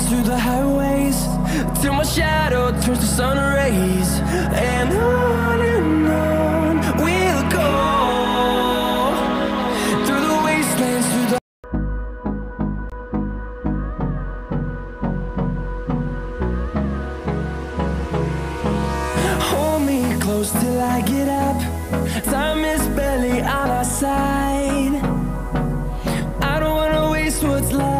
runs through the highways Till my shadow turns to sun rays. And on and on We'll go Through the wastelands, the Hold me close till I get up. Time is barely on our side. I don't wanna waste what's left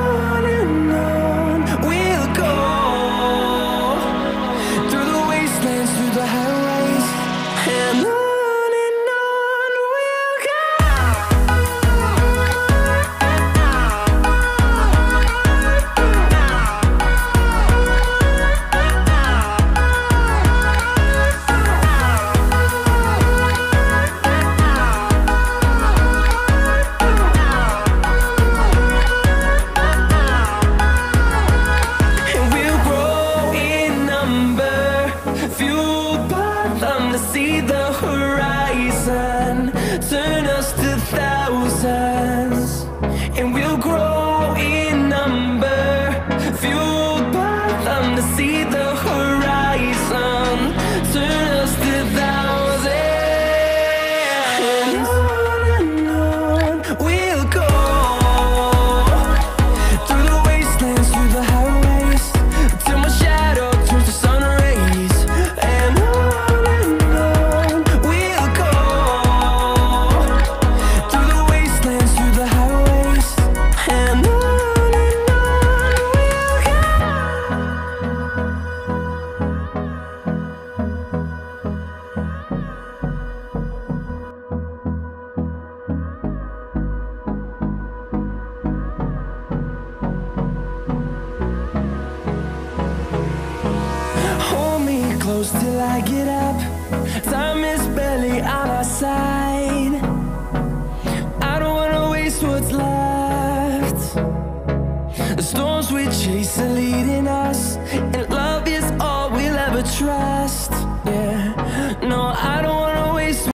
passar.